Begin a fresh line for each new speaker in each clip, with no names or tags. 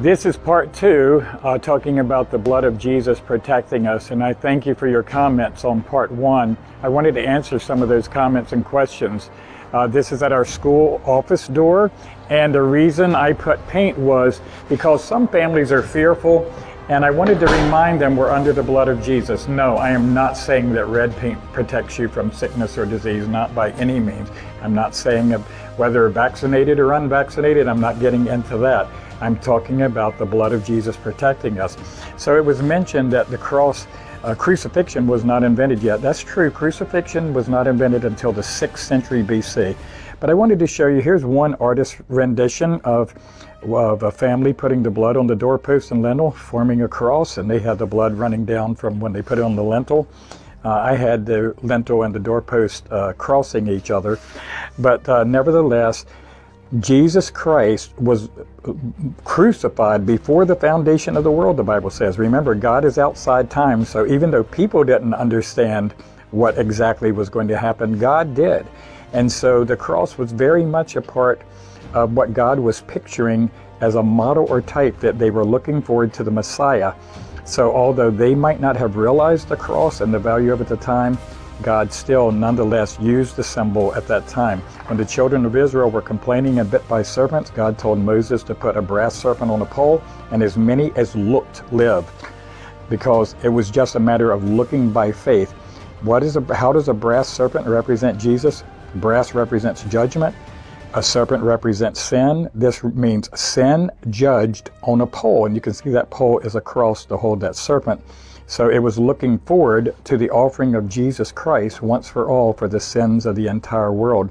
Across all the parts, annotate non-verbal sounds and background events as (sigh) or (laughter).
This is part two, uh, talking about the blood of Jesus protecting us. And I thank you for your comments on part one. I wanted to answer some of those comments and questions. Uh, this is at our school office door. And the reason I put paint was because some families are fearful. And I wanted to remind them we're under the blood of Jesus. No, I am not saying that red paint protects you from sickness or disease, not by any means. I'm not saying whether vaccinated or unvaccinated, I'm not getting into that. I'm talking about the blood of Jesus protecting us. So it was mentioned that the cross, uh, crucifixion was not invented yet. That's true. Crucifixion was not invented until the 6th century BC. But I wanted to show you, here's one artist rendition of, of a family putting the blood on the doorpost and lintel, forming a cross, and they had the blood running down from when they put it on the lintel. Uh, I had the lintel and the doorpost uh, crossing each other, but uh, nevertheless, Jesus Christ was crucified before the foundation of the world, the Bible says. Remember, God is outside time, so even though people didn't understand what exactly was going to happen, God did. And so the cross was very much a part of what God was picturing as a model or type that they were looking forward to the Messiah. So although they might not have realized the cross and the value of it at the time, God still nonetheless used the symbol at that time. When the children of Israel were complaining and bit by serpents, God told Moses to put a brass serpent on a pole, and as many as looked lived, because it was just a matter of looking by faith. What is a, how does a brass serpent represent Jesus? Brass represents judgment. A serpent represents sin. This means sin judged on a pole, and you can see that pole is a cross to hold that serpent. So it was looking forward to the offering of Jesus Christ once for all for the sins of the entire world.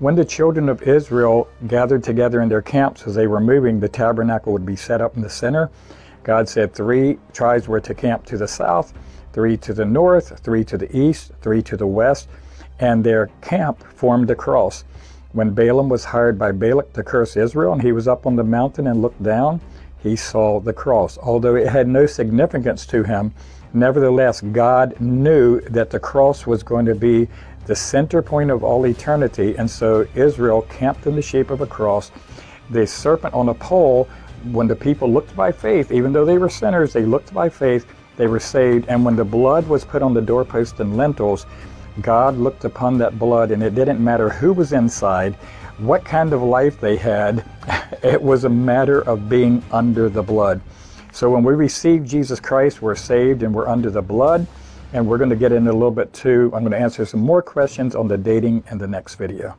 When the children of Israel gathered together in their camps as they were moving, the tabernacle would be set up in the center. God said three tribes were to camp to the south, three to the north, three to the east, three to the west, and their camp formed a cross. When Balaam was hired by Balak to curse Israel, and he was up on the mountain and looked down, he saw the cross. Although it had no significance to him, nevertheless, God knew that the cross was going to be the center point of all eternity, and so Israel camped in the shape of a cross. The serpent on a pole, when the people looked by faith, even though they were sinners, they looked by faith, they were saved. And when the blood was put on the doorpost and lintels, God looked upon that blood, and it didn't matter who was inside, what kind of life they had, (laughs) it was a matter of being under the blood. So when we receive Jesus Christ, we're saved and we're under the blood. And we're going to get into a little bit too. I'm going to answer some more questions on the dating in the next video.